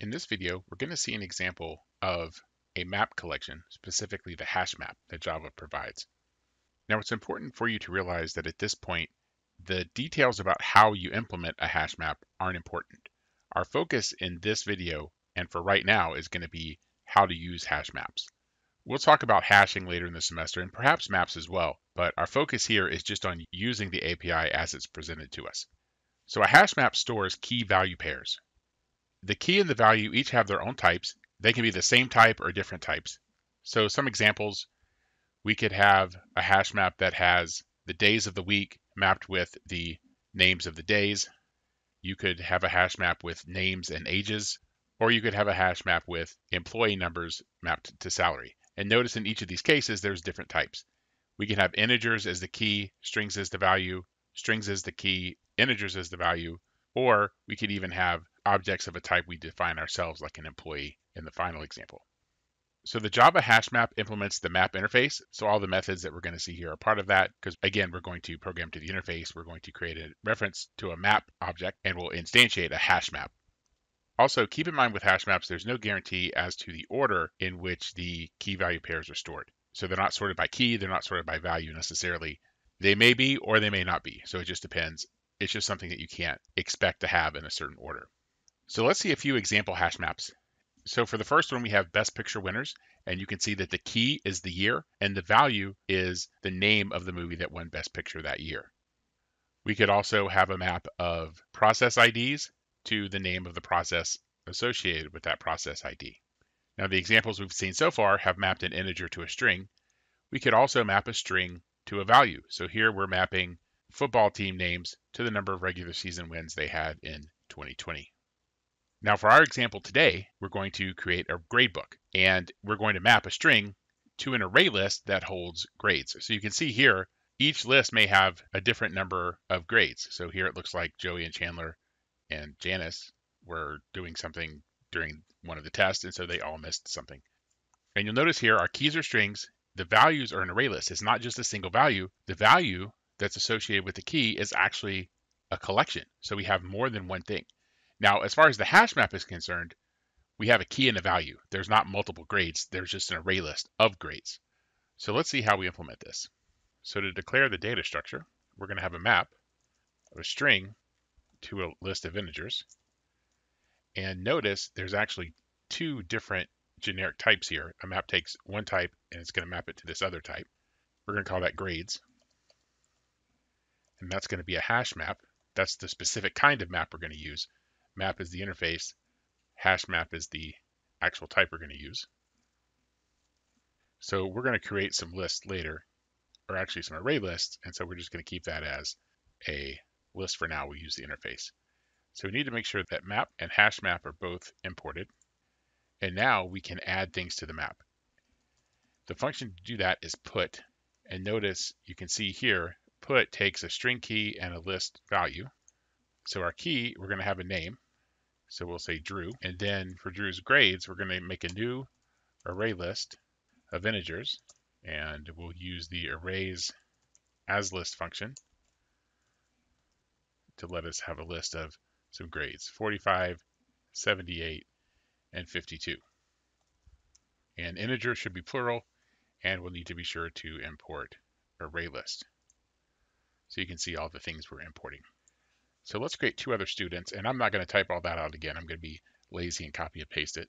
In this video, we're going to see an example of a map collection, specifically the hash map that Java provides. Now, it's important for you to realize that at this point, the details about how you implement a hash map aren't important. Our focus in this video, and for right now, is going to be how to use hash maps. We'll talk about hashing later in the semester and perhaps maps as well, but our focus here is just on using the API as it's presented to us. So a hash map stores key value pairs. The key and the value each have their own types. They can be the same type or different types. So some examples, we could have a hash map that has the days of the week mapped with the names of the days. You could have a hash map with names and ages, or you could have a hash map with employee numbers mapped to salary. And notice in each of these cases, there's different types. We can have integers as the key, strings as the value, strings as the key, integers as the value, or we could even have objects of a type we define ourselves, like an employee in the final example. So the Java hash map implements the map interface. So all the methods that we're going to see here are part of that because again, we're going to program to the interface. We're going to create a reference to a map object and we'll instantiate a hash map. Also, keep in mind with hash maps, there's no guarantee as to the order in which the key value pairs are stored. So they're not sorted by key, they're not sorted by value necessarily. They may be or they may not be. So it just depends. It's just something that you can't expect to have in a certain order. So let's see a few example hash maps. So for the first one, we have best picture winners, and you can see that the key is the year and the value is the name of the movie that won best picture that year. We could also have a map of process IDs to the name of the process associated with that process ID. Now the examples we've seen so far have mapped an integer to a string. We could also map a string to a value. So here we're mapping football team names to the number of regular season wins they had in 2020. Now for our example today, we're going to create a gradebook and we're going to map a string to an array list that holds grades. So you can see here, each list may have a different number of grades. So here it looks like Joey and Chandler and Janice were doing something during one of the tests, and so they all missed something. And you'll notice here our keys are strings, the values are an array list. It's not just a single value. The value that's associated with the key is actually a collection. So we have more than one thing. Now, as far as the hash map is concerned, we have a key and a value. There's not multiple grades. There's just an array list of grades. So let's see how we implement this. So to declare the data structure, we're going to have a map of a string to a list of integers. And notice there's actually two different generic types here. A map takes one type and it's going to map it to this other type. We're going to call that grades. And that's going to be a hash map. That's the specific kind of map we're going to use map is the interface, hash map is the actual type we're going to use. So we're going to create some lists later, or actually some array lists, and so we're just going to keep that as a list for now. We use the interface. So we need to make sure that map and hash map are both imported. And now we can add things to the map. The function to do that is put. And notice you can see here, put takes a string key and a list value. So our key, we're going to have a name. So we'll say Drew. And then for Drew's grades, we're going to make a new array list of integers. And we'll use the arrays as list function to let us have a list of some grades 45, 78, and 52. And integer should be plural, and we'll need to be sure to import array list. So you can see all the things we're importing. So let's create two other students, and I'm not going to type all that out again. I'm going to be lazy and copy and paste it.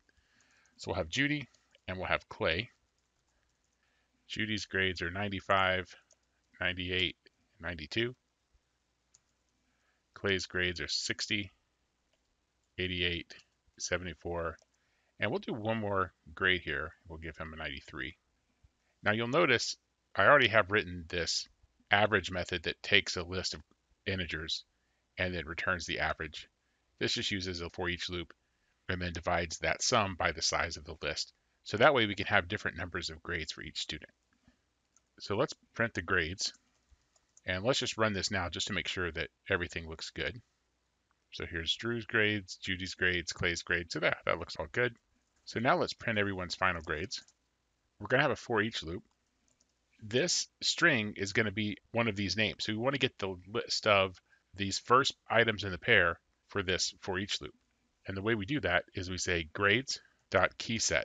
So we'll have Judy, and we'll have Clay. Judy's grades are 95, 98, 92. Clay's grades are 60, 88, 74, and we'll do one more grade here. We'll give him a 93. Now you'll notice I already have written this average method that takes a list of integers and then returns the average. This just uses a for each loop and then divides that sum by the size of the list. So that way we can have different numbers of grades for each student. So let's print the grades. And let's just run this now just to make sure that everything looks good. So here's Drew's grades, Judy's grades, Clay's grades. So that, that looks all good. So now let's print everyone's final grades. We're going to have a for each loop. This string is going to be one of these names. So we want to get the list of these first items in the pair for this for each loop. And the way we do that is we say grades.keyset,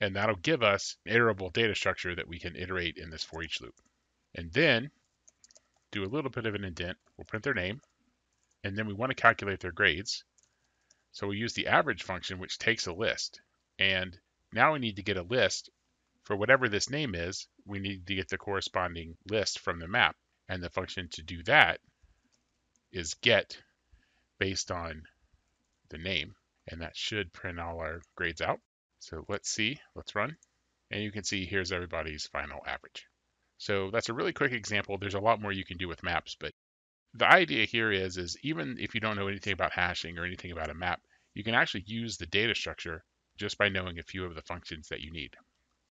and that'll give us an iterable data structure that we can iterate in this for each loop. And then do a little bit of an indent. We'll print their name, and then we want to calculate their grades. So we use the average function, which takes a list. And now we need to get a list for whatever this name is. We need to get the corresponding list from the map. And the function to do that is get based on the name. And that should print all our grades out. So let's see, let's run. And you can see here's everybody's final average. So that's a really quick example. There's a lot more you can do with maps, but the idea here is, is even if you don't know anything about hashing or anything about a map, you can actually use the data structure just by knowing a few of the functions that you need.